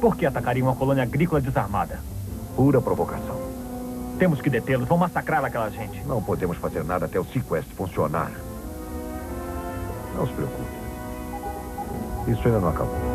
Por que atacariam uma colônia agrícola desarmada? Pura provocação. Temos que detê-los. Vão massacrar aquela gente. Não podemos fazer nada até o Sequest funcionar. Não se preocupe. Isso ainda não acabou.